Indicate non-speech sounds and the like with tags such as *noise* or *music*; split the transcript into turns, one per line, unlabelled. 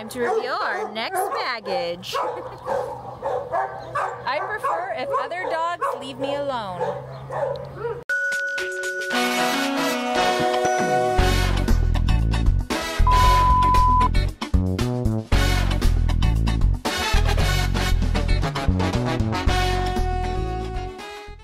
time to reveal our next baggage. *laughs* I prefer if other dogs leave me alone.